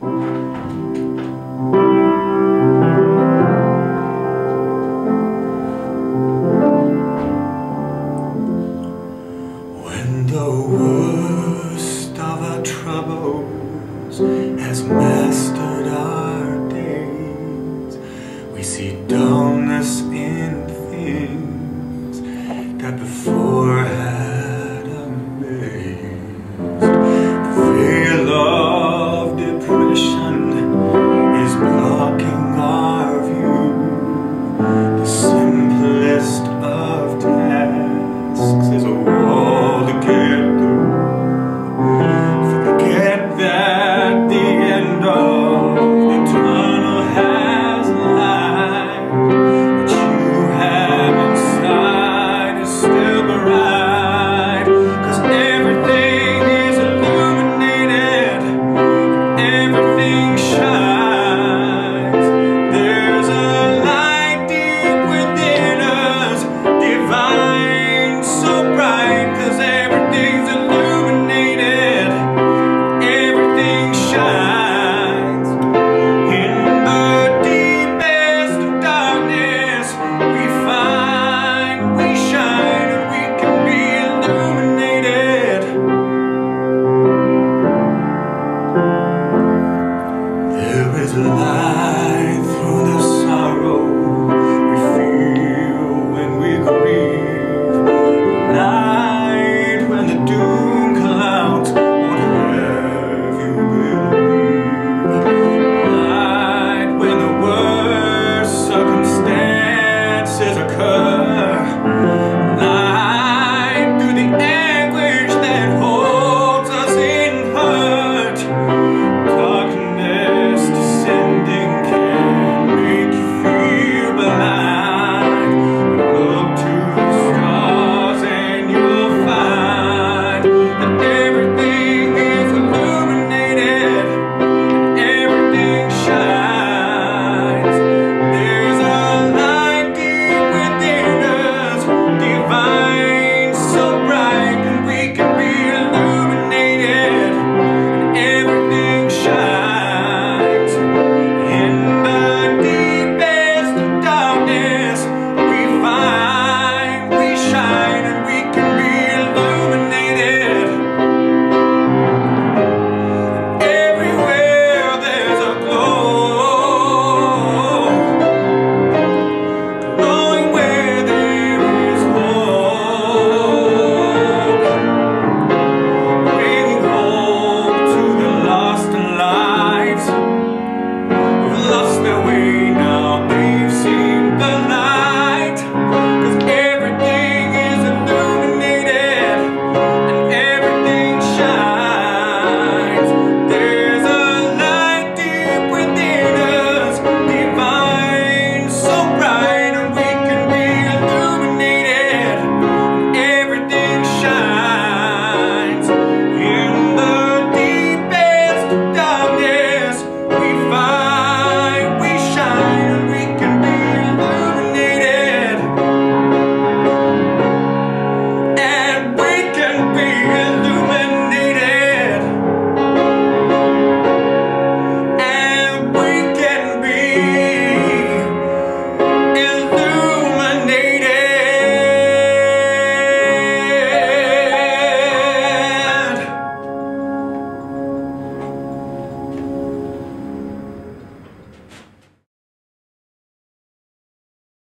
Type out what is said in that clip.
When the worst of our troubles has mastered our days, we see dark. light.